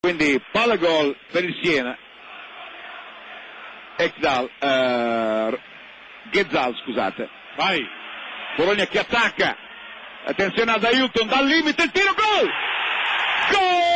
Quindi palla gol per il Siena. Exal, eh, Ghezal, scusate. Vai. Bologna che attacca. Attenzione ad Ailton, dal limite il tiro, gol! Gol!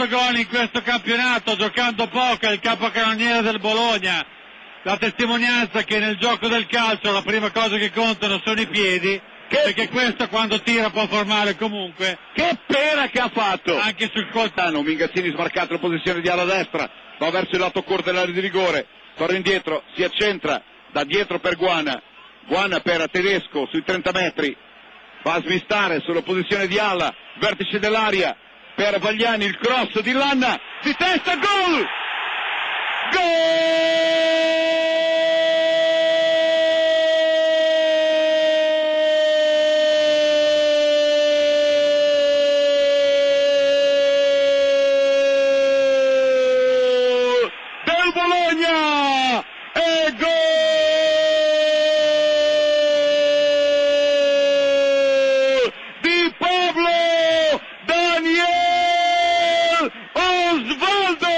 8 gol in questo campionato, giocando poco, è il capocannoniere del Bologna. La testimonianza che nel gioco del calcio la prima cosa che contano sono i piedi, che... perché questo quando tira può formare comunque. Che pena che ha fatto! Anche sul coltano, Mingazzini smarcato la posizione di ala destra, va verso il lato corto dell'area di rigore, torna indietro, si accentra, da dietro per Guana, Guana per Tedesco sui 30 metri, va a smistare sulla posizione di ala, vertice dell'aria, per Vagliani il cross di Lanna, di testa, gol! Gol del Bologna e gol di Pablo Daniel Osvaldo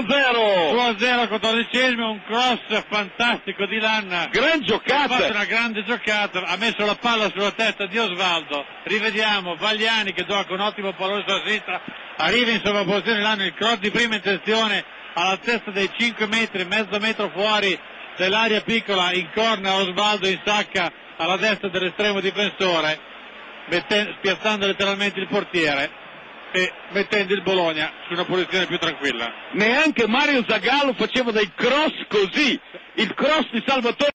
2 a 0 2-0 quattordicesimo, un cross fantastico di Lanna. gran Ha fatto giocata una grande giocata, ha messo la palla sulla testa di Osvaldo. Rivediamo Vagliani che gioca un ottimo pallone sulla sinistra, arriva in sovrapposizione Lanna, il cross di prima intenzione all'altezza dei 5 metri, mezzo metro fuori dell'area piccola, in corna Osvaldo in sacca alla destra dell'estremo difensore, mette- spiazzando letteralmente il portiere e mettendo il Bologna su una posizione più tranquilla. neanche Mario Zagallo faceva dei cross così il cross di Salvatore